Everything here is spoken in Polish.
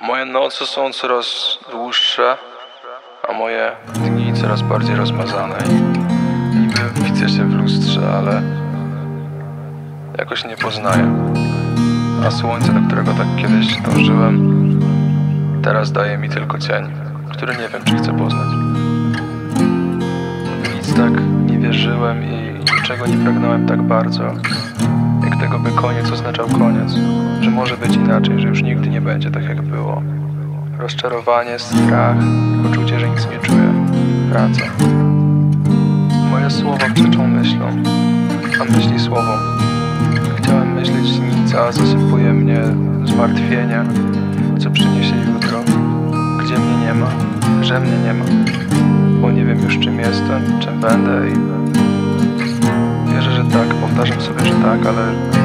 Moje noce są coraz dłuższe, a moje dni coraz bardziej rozmazane. Niby widzę się w lustrze, ale jakoś nie poznaję. A słońce, do którego tak kiedyś dążyłem, teraz daje mi tylko cień, który nie wiem, czy chcę poznać. Nic tak nie wierzyłem i niczego nie pragnąłem tak bardzo, tego, by koniec oznaczał koniec, że może być inaczej, że już nigdy nie będzie tak, jak było. Rozczarowanie, strach, poczucie, że nic nie czuję, wraca. Moje słowa przeczą myślom, a myśli słowom. Chciałem myśleć nic, a zasypuje mnie zmartwienie, co przyniesie jutro, gdzie mnie nie ma, że mnie nie ma, bo nie wiem już czym jestem, czym będę i wierzę, że tak, powtarzam sobie, że tak, ale